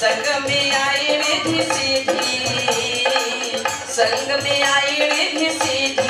संग में आई निधि सीधी संग में आई निधि सीधी।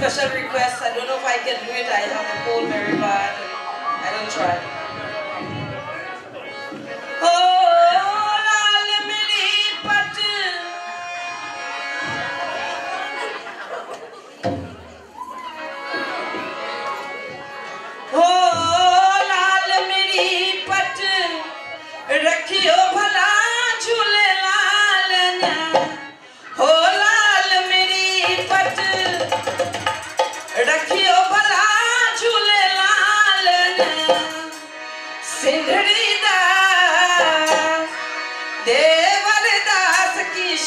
special request. I don't know if I can do it. I have a cold very bad. I don't try.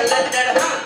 خلت نرحم